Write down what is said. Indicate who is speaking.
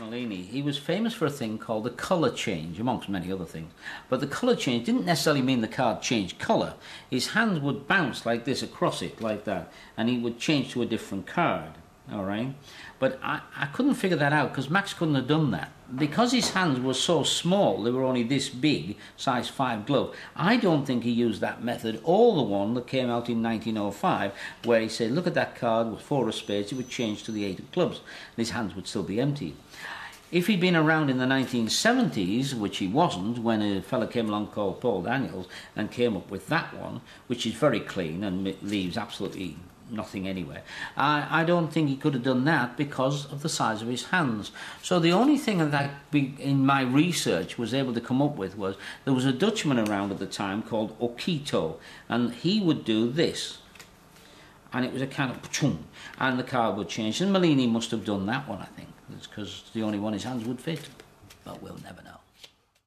Speaker 1: Malini, he was famous for a thing called the colour change, amongst many other things. But the colour change didn't necessarily mean the card changed colour. His hands would bounce like this across it, like that, and he would change to a different card. All right, but I, I couldn't figure that out because Max couldn't have done that because his hands were so small. They were only this big, size five glove. I don't think he used that method or the one that came out in 1905, where he said, "Look at that card with four of spades. It would change to the eight of clubs. And his hands would still be empty." If he'd been around in the 1970s, which he wasn't, when a fellow came along called Paul Daniels and came up with that one, which is very clean and leaves absolutely nothing anyway. I, I don't think he could have done that because of the size of his hands. So the only thing that I, in my research was able to come up with was there was a Dutchman around at the time called Okito, and he would do this. And it was a kind of chung, and the card would change. And Malini must have done that one, I think because the only one his hands would fit. But we'll